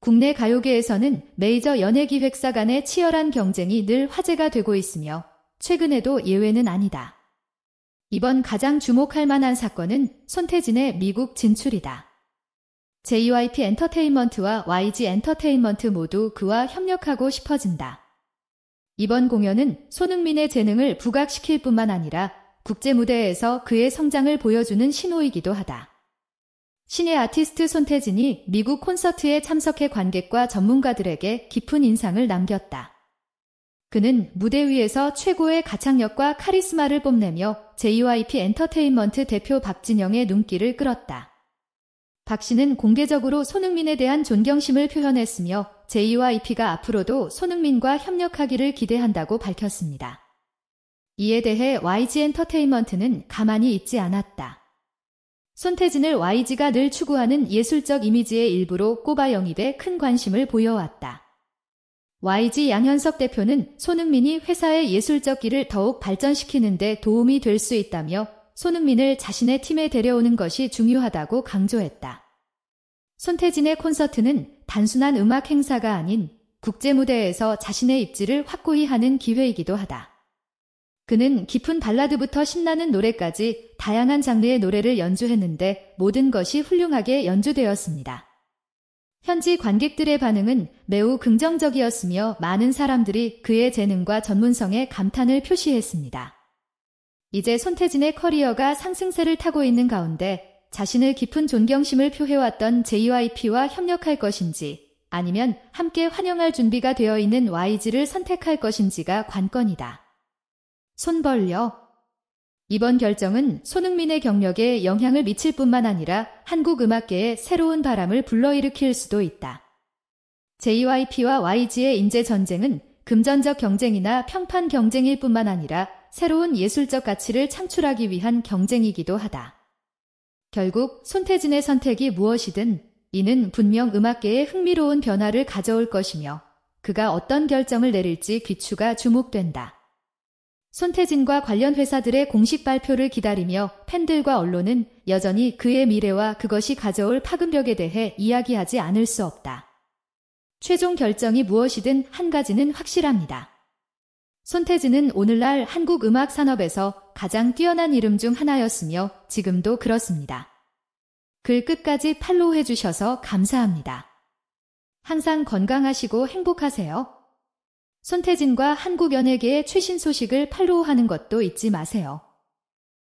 국내 가요계에서는 메이저 연예기획사 간의 치열한 경쟁이 늘 화제가 되고 있으며 최근에도 예외는 아니다. 이번 가장 주목할 만한 사건은 손태진의 미국 진출이다. JYP 엔터테인먼트와 YG 엔터테인먼트 모두 그와 협력하고 싶어진다. 이번 공연은 손흥민의 재능을 부각시킬 뿐만 아니라 국제 무대에서 그의 성장을 보여주는 신호이기도 하다. 신의 아티스트 손태진이 미국 콘서트에 참석해 관객과 전문가들에게 깊은 인상을 남겼다. 그는 무대 위에서 최고의 가창력과 카리스마를 뽐내며 JYP 엔터테인먼트 대표 박진영의 눈길을 끌었다. 박 씨는 공개적으로 손흥민에 대한 존경심을 표현했으며 JYP가 앞으로도 손흥민과 협력하기를 기대한다고 밝혔습니다. 이에 대해 YG 엔터테인먼트는 가만히 있지 않았다. 손태진을 YG가 늘 추구하는 예술적 이미지의 일부로 꼽아 영입에 큰 관심을 보여왔다. YG 양현석 대표는 손흥민이 회사의 예술적 길을 더욱 발전시키는 데 도움이 될 수 있다며 손흥민을 자신의 팀에 데려오는 것이 중요하다고 강조했다. 손태진의 콘서트는 단순한 음악 행사가 아닌 국제 무대에서 자신의 입지를 확고히 하는 기회이기도 하다. 그는 깊은 발라드부터 신나는 노래까지 다양한 장르의 노래를 연주했는데 모든 것이 훌륭하게 연주되었습니다. 현지 관객들의 반응은 매우 긍정적이었으며 많은 사람들이 그의 재능과 전문성에 감탄을 표시했습니다. 이제 손태진의 커리어가 상승세를 타고 있는 가운데 자신을 깊은 존경심을 표해왔던 JYP와 협력할 것인지 아니면 함께 환영할 준비가 되어 있는 YG를 선택할 것인지가 관건이다. 손 벌려 이번 결정은 손흥민의 경력에 영향을 미칠 뿐만 아니라 한국 음악계에 새로운 바람을 불러일으킬 수도 있다. JYP와 YG의 인재 전쟁은 금전적 경쟁이나 평판 경쟁일 뿐만 아니라 새로운 예술적 가치를 창출하기 위한 경쟁이기도 하다. 결국 손태진의 선택이 무엇이든 이는 분명 음악계에 흥미로운 변화를 가져올 것이며 그가 어떤 결정을 내릴지 귀추가 주목된다. 손태진과 관련 회사들의 공식 발표를 기다리며 팬들과 언론은 여전히 그의 미래와 그것이 가져올 파급력에 대해 이야기하지 않을 수 없다. 최종 결정이 무엇이든 한 가지는 확실합니다. 손태진은 오늘날 한국 음악 산업에서 가장 뛰어난 이름 중 하나였으며 지금도 그렇습니다. 글 끝까지 팔로우해 주셔서 감사합니다. 항상 건강하시고 행복하세요. 손태진과 한국 연예계의 최신 소식을 팔로우하는 것도 잊지 마세요.